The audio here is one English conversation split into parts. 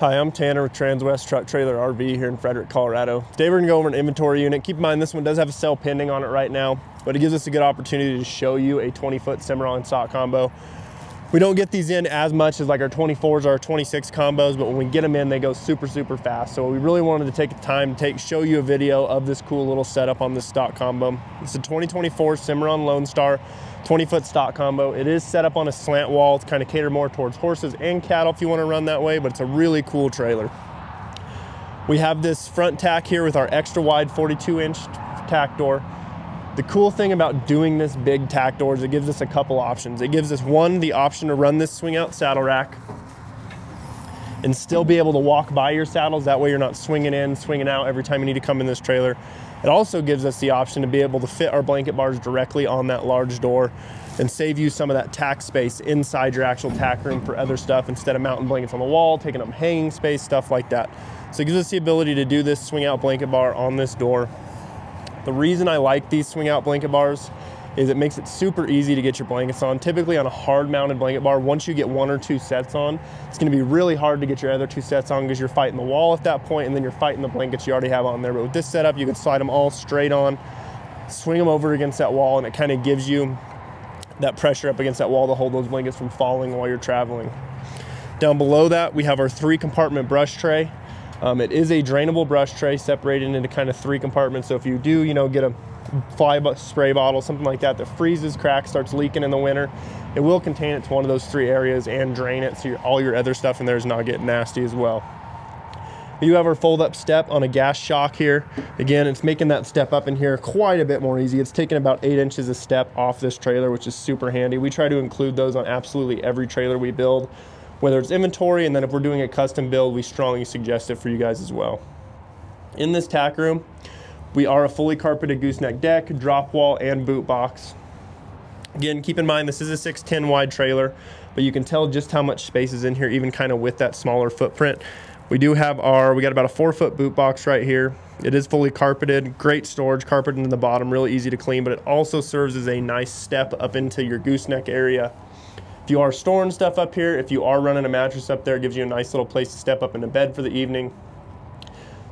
Hi, I'm Tanner with Transwest Truck Trailer RV here in Frederick, Colorado. Today we're gonna go over an inventory unit. Keep in mind this one does have a sale pending on it right now, but it gives us a good opportunity to show you a 20 foot Cimarron stock combo. We don't get these in as much as like our 24s or our 26 combos, but when we get them in, they go super, super fast. So we really wanted to take the time to take, show you a video of this cool little setup on this stock combo. It's a 2024 Cimarron Lone Star 20 foot stock combo. It is set up on a slant wall to kind of cater more towards horses and cattle if you want to run that way, but it's a really cool trailer. We have this front tack here with our extra wide 42 inch tack door. The cool thing about doing this big tack door is it gives us a couple options. It gives us one, the option to run this swing out saddle rack and still be able to walk by your saddles. That way you're not swinging in, swinging out every time you need to come in this trailer. It also gives us the option to be able to fit our blanket bars directly on that large door and save you some of that tack space inside your actual tack room for other stuff instead of mounting blankets on the wall, taking up hanging space, stuff like that. So it gives us the ability to do this swing out blanket bar on this door. The reason I like these swing out blanket bars is it makes it super easy to get your blankets on. Typically on a hard mounted blanket bar, once you get one or two sets on, it's gonna be really hard to get your other two sets on because you're fighting the wall at that point and then you're fighting the blankets you already have on there. But with this setup, you can slide them all straight on, swing them over against that wall and it kind of gives you that pressure up against that wall to hold those blankets from falling while you're traveling. Down below that, we have our three compartment brush tray. Um, it is a drainable brush tray separated into kind of three compartments. So if you do, you know, get a fly spray bottle, something like that, that freezes, cracks, starts leaking in the winter, it will contain it to one of those three areas and drain it so all your other stuff in there is not getting nasty as well. You have our fold up step on a gas shock here. Again, it's making that step up in here quite a bit more easy. It's taking about eight inches a step off this trailer, which is super handy. We try to include those on absolutely every trailer we build, whether it's inventory, and then if we're doing a custom build, we strongly suggest it for you guys as well. In this tack room, we are a fully carpeted gooseneck deck, drop wall, and boot box. Again, keep in mind this is a 610 wide trailer, but you can tell just how much space is in here, even kind of with that smaller footprint. We do have our, we got about a four foot boot box right here. It is fully carpeted, great storage, carpeted in the bottom, really easy to clean, but it also serves as a nice step up into your gooseneck area. If you are storing stuff up here, if you are running a mattress up there, it gives you a nice little place to step up into bed for the evening.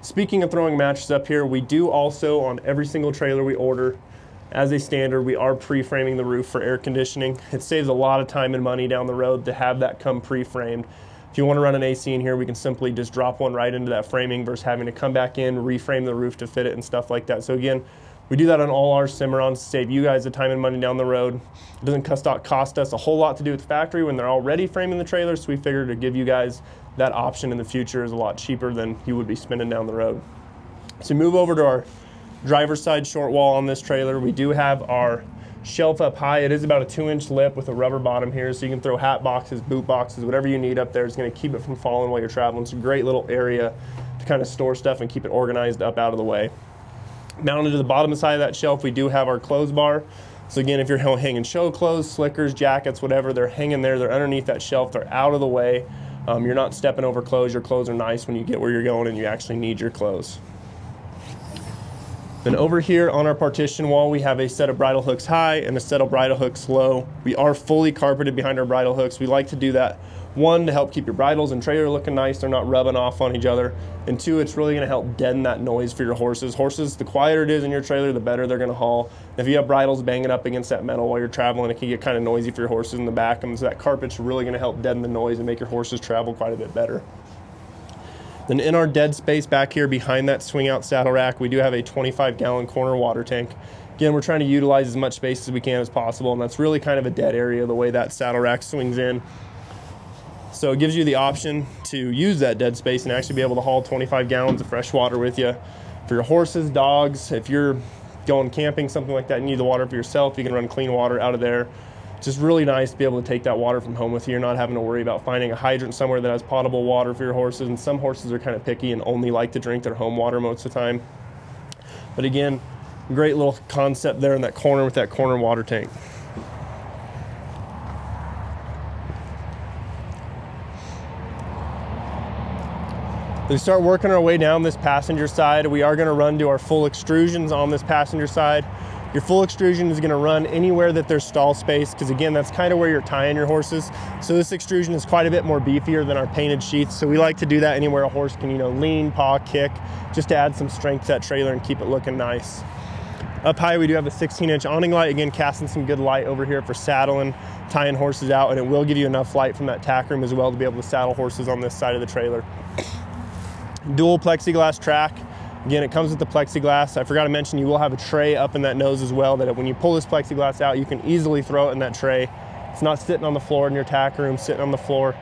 Speaking of throwing mattresses up here, we do also on every single trailer we order, as a standard, we are pre-framing the roof for air conditioning. It saves a lot of time and money down the road to have that come pre-framed. If you want to run an AC in here, we can simply just drop one right into that framing versus having to come back in, reframe the roof to fit it and stuff like that. So again, we do that on all our Cimarrons to save you guys the time and money down the road. It doesn't cost us a whole lot to do with the factory when they're already framing the trailer, so we figured to give you guys that option in the future is a lot cheaper than you would be spending down the road. So move over to our driver's side short wall on this trailer. We do have our shelf up high. It is about a two inch lip with a rubber bottom here, so you can throw hat boxes, boot boxes, whatever you need up there. It's gonna keep it from falling while you're traveling. It's a great little area to kind of store stuff and keep it organized up out of the way. Mounted to the bottom side of that shelf, we do have our clothes bar. So again, if you're hanging show clothes, slickers, jackets, whatever, they're hanging there, they're underneath that shelf, they're out of the way. Um, you're not stepping over clothes. Your clothes are nice when you get where you're going and you actually need your clothes. Then over here on our partition wall, we have a set of bridle hooks high and a set of bridle hooks low. We are fully carpeted behind our bridle hooks. We like to do that one, to help keep your bridles and trailer looking nice, they're not rubbing off on each other. And two, it's really gonna help deaden that noise for your horses. Horses, the quieter it is in your trailer, the better they're gonna haul. If you have bridles banging up against that metal while you're traveling, it can get kind of noisy for your horses in the back. And so that carpet's really gonna help deaden the noise and make your horses travel quite a bit better. Then in our dead space back here behind that swing out saddle rack, we do have a 25 gallon corner water tank. Again, we're trying to utilize as much space as we can as possible, and that's really kind of a dead area the way that saddle rack swings in. So it gives you the option to use that dead space and actually be able to haul 25 gallons of fresh water with you for your horses, dogs. If you're going camping, something like that, you need the water for yourself, you can run clean water out of there. It's just really nice to be able to take that water from home with you. You're not having to worry about finding a hydrant somewhere that has potable water for your horses. And some horses are kind of picky and only like to drink their home water most of the time. But again, great little concept there in that corner with that corner water tank. We start working our way down this passenger side. We are gonna run to our full extrusions on this passenger side. Your full extrusion is gonna run anywhere that there's stall space, because again, that's kind of where you're tying your horses. So this extrusion is quite a bit more beefier than our painted sheets. So we like to do that anywhere a horse can, you know, lean, paw, kick, just to add some strength to that trailer and keep it looking nice. Up high, we do have a 16 inch awning light, again, casting some good light over here for saddling, tying horses out, and it will give you enough light from that tack room as well to be able to saddle horses on this side of the trailer. Dual plexiglass track, Again, it comes with the plexiglass. I forgot to mention you will have a tray up in that nose as well that when you pull this plexiglass out, you can easily throw it in that tray. It's not sitting on the floor in your tack room, sitting on the floor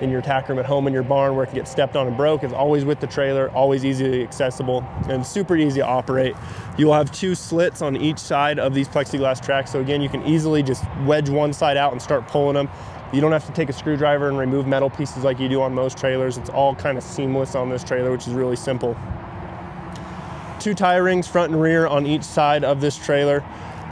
in your tack room at home in your barn where it can get stepped on and broke. It's always with the trailer, always easily accessible, and super easy to operate. You will have two slits on each side of these plexiglass tracks. So again, you can easily just wedge one side out and start pulling them. You don't have to take a screwdriver and remove metal pieces like you do on most trailers. It's all kind of seamless on this trailer, which is really simple two tie rings front and rear on each side of this trailer.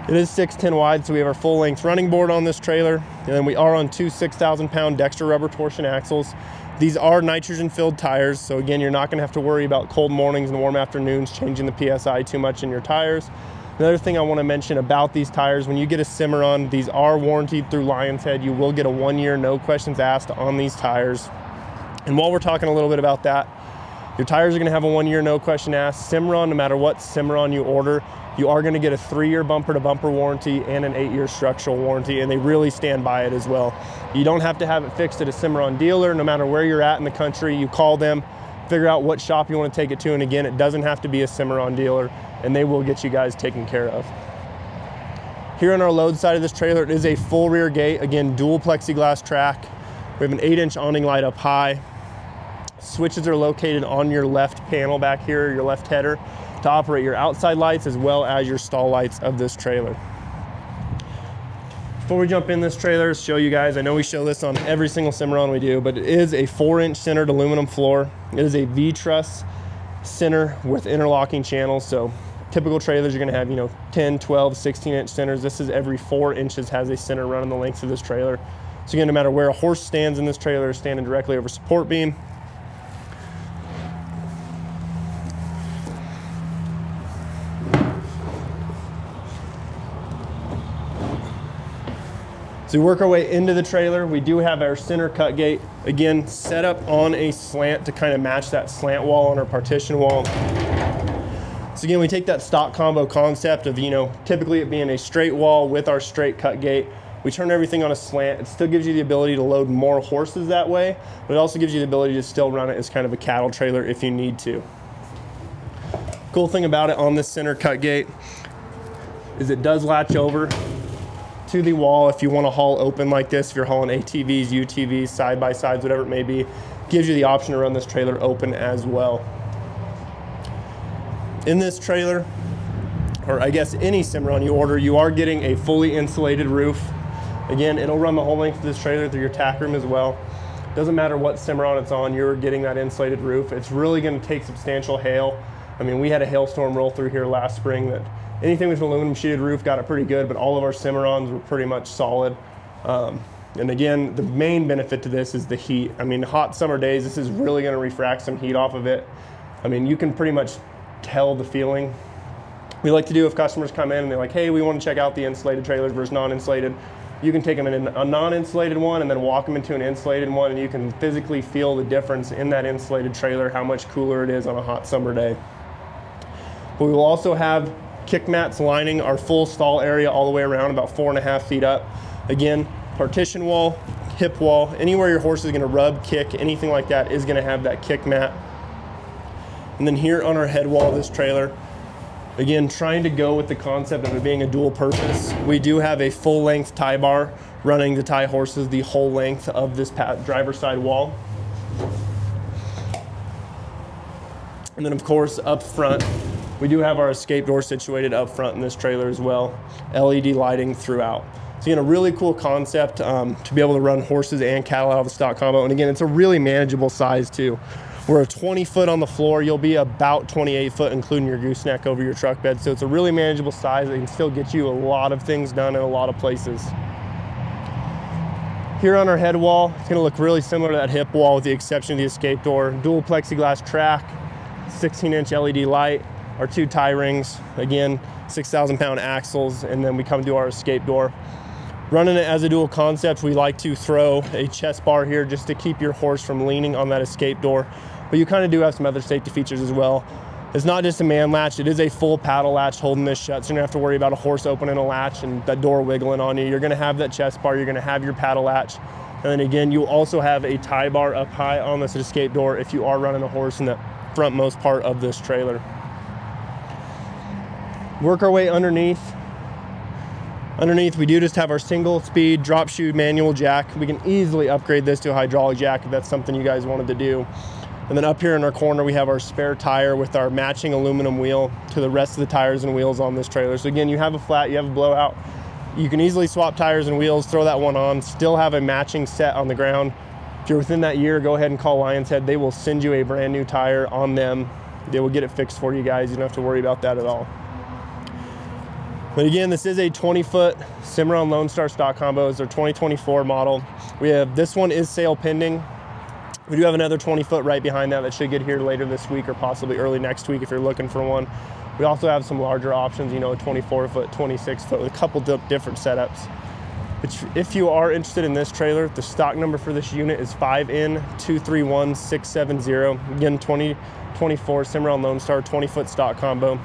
It is 610 wide, so we have our full length running board on this trailer. And then we are on two 6,000 pound Dexter rubber torsion axles. These are nitrogen filled tires. So again, you're not gonna have to worry about cold mornings and warm afternoons changing the PSI too much in your tires. Another thing I wanna mention about these tires, when you get a Cimarron, these are warranted through Lion's Head. You will get a one year, no questions asked on these tires. And while we're talking a little bit about that, your tires are gonna have a one year, no question asked. Cimarron, no matter what Cimarron you order, you are gonna get a three year bumper to bumper warranty and an eight year structural warranty, and they really stand by it as well. You don't have to have it fixed at a Cimarron dealer, no matter where you're at in the country, you call them, figure out what shop you wanna take it to, and again, it doesn't have to be a Cimarron dealer, and they will get you guys taken care of. Here on our load side of this trailer, it is a full rear gate, again, dual plexiglass track. We have an eight inch awning light up high, Switches are located on your left panel back here, your left header, to operate your outside lights as well as your stall lights of this trailer. Before we jump in this trailer, show you guys, I know we show this on every single Cimarron we do, but it is a four inch centered aluminum floor. It is a V-truss center with interlocking channels. So typical trailers, you're gonna have, you know, 10, 12, 16 inch centers. This is every four inches has a center running the length of this trailer. So again, no matter where a horse stands in this trailer, standing directly over support beam, So we work our way into the trailer. We do have our center cut gate, again, set up on a slant to kind of match that slant wall on our partition wall. So again, we take that stock combo concept of, you know, typically it being a straight wall with our straight cut gate. We turn everything on a slant. It still gives you the ability to load more horses that way, but it also gives you the ability to still run it as kind of a cattle trailer if you need to. Cool thing about it on this center cut gate is it does latch over to the wall if you want to haul open like this, if you're hauling ATVs, UTVs, side by sides, whatever it may be, gives you the option to run this trailer open as well. In this trailer, or I guess any Cimarron you order, you are getting a fully insulated roof. Again, it'll run the whole length of this trailer through your tack room as well. Doesn't matter what Cimarron it's on, you're getting that insulated roof. It's really gonna take substantial hail. I mean, we had a hailstorm roll through here last spring that anything with an aluminum sheeted roof got it pretty good, but all of our Cimarrons were pretty much solid. Um, and again, the main benefit to this is the heat. I mean, hot summer days, this is really gonna refract some heat off of it. I mean, you can pretty much tell the feeling. We like to do if customers come in and they're like, hey, we wanna check out the insulated trailers versus non-insulated. You can take them in a non-insulated one and then walk them into an insulated one and you can physically feel the difference in that insulated trailer, how much cooler it is on a hot summer day. But we will also have kick mats lining our full stall area all the way around, about four and a half feet up. Again, partition wall, hip wall, anywhere your horse is gonna rub, kick, anything like that is gonna have that kick mat. And then here on our head wall of this trailer, again, trying to go with the concept of it being a dual purpose, we do have a full length tie bar running to tie horses the whole length of this driver's side wall. And then of course up front, we do have our escape door situated up front in this trailer as well, LED lighting throughout. So again, a really cool concept um, to be able to run horses and cattle out of the stock combo. And again, it's a really manageable size too. We're a 20 foot on the floor. You'll be about 28 foot, including your gooseneck over your truck bed. So it's a really manageable size that can still get you a lot of things done in a lot of places. Here on our head wall, it's gonna look really similar to that hip wall with the exception of the escape door. Dual plexiglass track, 16 inch LED light, our two tie rings. Again, 6,000 pound axles, and then we come to our escape door. Running it as a dual concept, we like to throw a chest bar here just to keep your horse from leaning on that escape door. But you kind of do have some other safety features as well. It's not just a man latch, it is a full paddle latch holding this shut. So you don't have to worry about a horse opening a latch and that door wiggling on you. You're gonna have that chest bar, you're gonna have your paddle latch. And then again, you'll also have a tie bar up high on this escape door if you are running a horse in the frontmost part of this trailer. Work our way underneath. Underneath, we do just have our single speed drop shoe manual jack. We can easily upgrade this to a hydraulic jack if that's something you guys wanted to do. And then up here in our corner, we have our spare tire with our matching aluminum wheel to the rest of the tires and wheels on this trailer. So again, you have a flat, you have a blowout. You can easily swap tires and wheels, throw that one on, still have a matching set on the ground. If you're within that year, go ahead and call Lions Head. They will send you a brand new tire on them. They will get it fixed for you guys. You don't have to worry about that at all. But again, this is a 20 foot Cimarron Lone Star stock combo. It's our 2024 model. We have, this one is sale pending. We do have another 20 foot right behind that that should get here later this week or possibly early next week if you're looking for one. We also have some larger options, you know, a 24 foot, 26 foot with a couple different setups. But if you are interested in this trailer, the stock number for this unit is 5N231670. Again, 2024 Cimarron Lone Star 20 foot stock combo.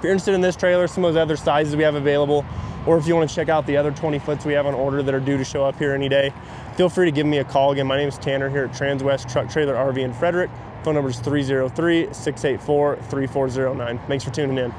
If you're interested in this trailer, some of those other sizes we have available, or if you want to check out the other 20 foots we have on order that are due to show up here any day, feel free to give me a call. Again, my name is Tanner here at Transwest Truck Trailer RV in Frederick. Phone number is 303 684 3409. Thanks for tuning in.